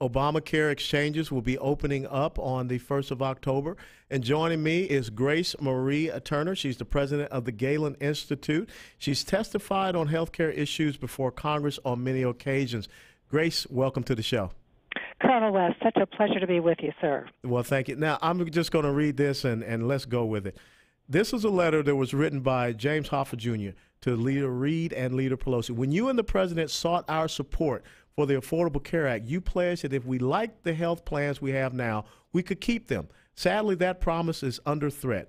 Obamacare exchanges will be opening up on the 1st of October. And joining me is Grace Marie Turner. She's the president of the Galen Institute. She's testified on healthcare issues before Congress on many occasions. Grace, welcome to the show. Colonel West, such a pleasure to be with you, sir. Well, thank you. Now, I'm just going to read this and, and let's go with it. This is a letter that was written by James Hoffa Jr. to Leader Reid and Leader Pelosi. When you and the president sought our support for the Affordable Care Act, you pledged that if we liked the health plans we have now, we could keep them. Sadly, that promise is under threat.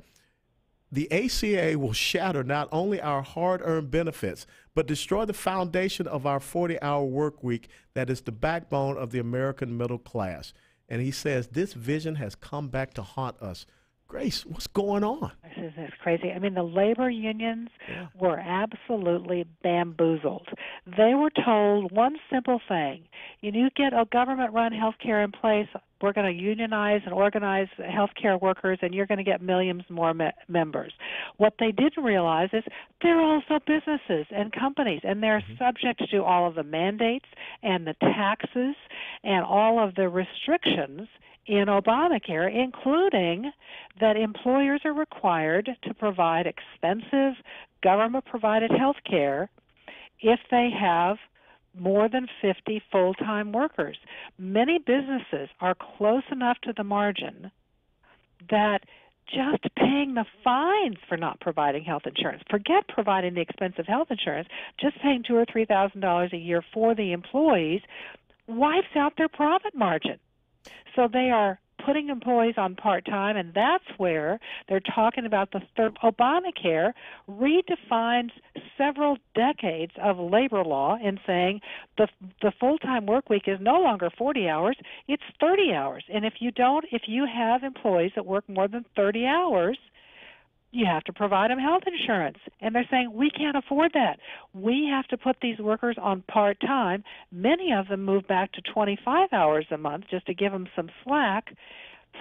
The ACA will shatter not only our hard earned benefits, but destroy the foundation of our 40 hour work week that is the backbone of the American middle class. And he says this vision has come back to haunt us. Grace, what's going on? This is crazy. I mean, the labor unions yeah. were absolutely bamboozled. They were told one simple thing you need to get a government run health care in place. We're going to unionize and organize healthcare workers, and you're going to get millions more me- members. What they didn't realize is they're also businesses and companies, and they're mm-hmm. subject to all of the mandates and the taxes and all of the restrictions in Obamacare, including that employers are required to provide expensive government provided health care if they have more than 50 full time workers. Many businesses are close enough to the margin that just paying the fines for not providing health insurance. Forget providing the expensive health insurance, just paying two or three thousand dollars a year for the employees wipes out their profit margin. So they are putting employees on part time, and that's where they're talking about the third. Obamacare redefines several decades of labor law in saying the the full time work week is no longer 40 hours; it's 30 hours. And if you don't, if you have employees that work more than 30 hours, you have to provide them health insurance. And they're saying, we can't afford that. We have to put these workers on part time. Many of them move back to 25 hours a month just to give them some slack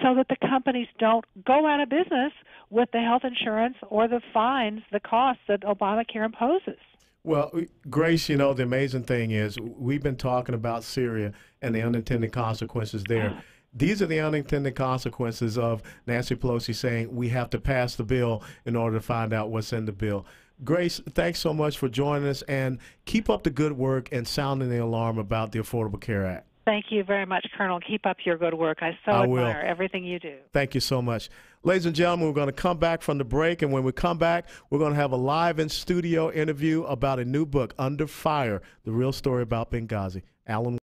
so that the companies don't go out of business with the health insurance or the fines, the costs that Obamacare imposes. Well, Grace, you know, the amazing thing is we've been talking about Syria and the unintended consequences there. Ah. These are the unintended consequences of Nancy Pelosi saying we have to pass the bill in order to find out what's in the bill. Grace, thanks so much for joining us and keep up the good work and sounding the alarm about the Affordable Care Act. Thank you very much, Colonel. Keep up your good work. I so I admire will. everything you do. Thank you so much. Ladies and gentlemen, we're going to come back from the break, and when we come back, we're going to have a live in studio interview about a new book, Under Fire The Real Story About Benghazi. Allen